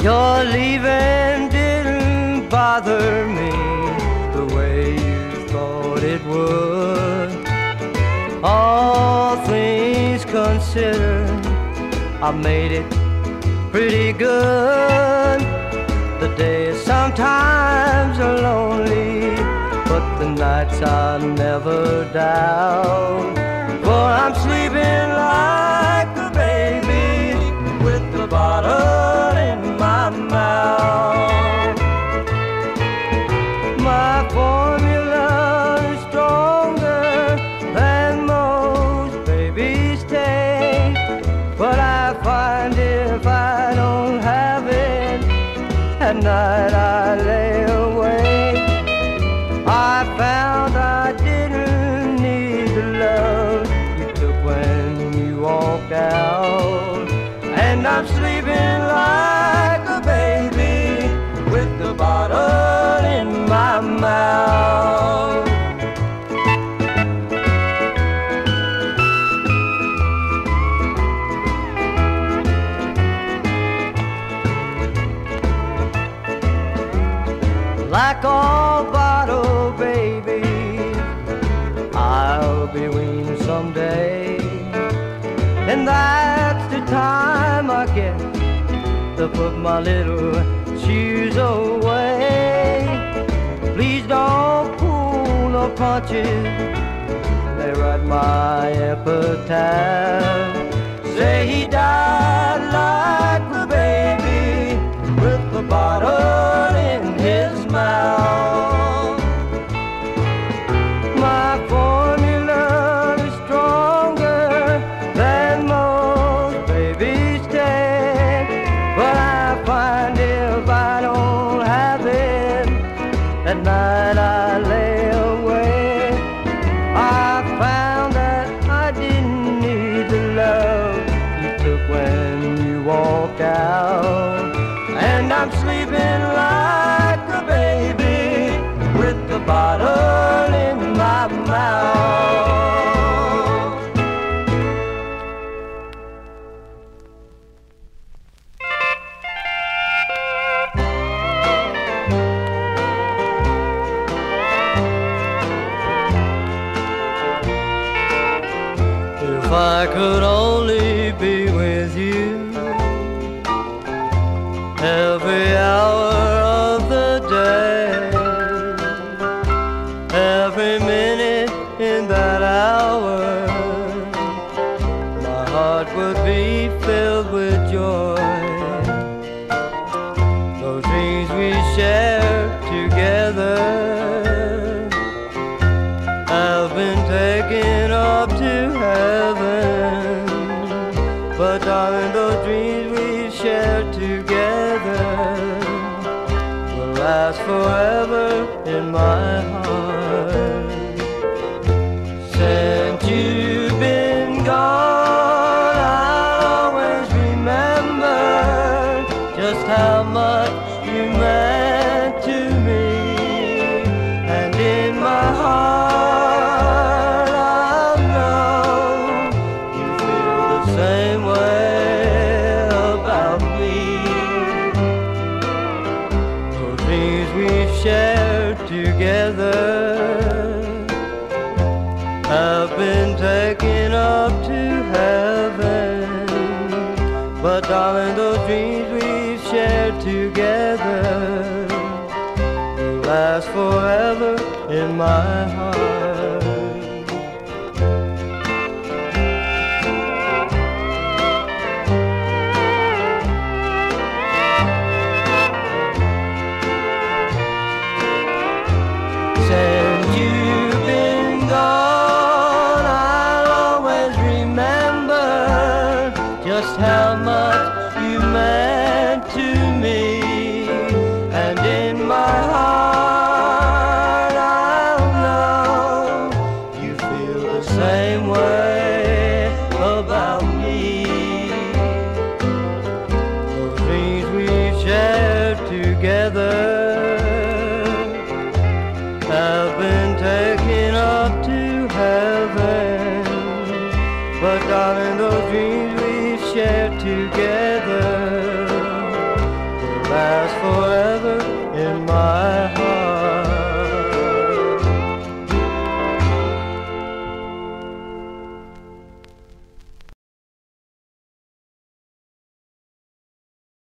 Your leaving didn't bother me the way you thought it would. All things considered, I made it pretty good. The days sometimes are lonely, but the nights are never down. For I'm sleeping like I found I didn't need the love you took when you walked out, and I'm sleeping like a baby with the bottle in my mouth. Like all my little shoes away. Please don't pull no punches. They write my epitaph. Night I lay awake. I found that I didn't need the love you took when you walked out, and I'm sleeping like a baby with the bottle in my mouth. I could only be with you every hour of the day, every minute in that hour, my heart would be filled with joy. Those dreams we shared together Darling, those dreams we shared together will last forever in my heart. Together I've been taken up to heaven. But darling, those dreams we've shared together will last forever in my heart. But darling, those dreams we've shared together will last forever in my heart.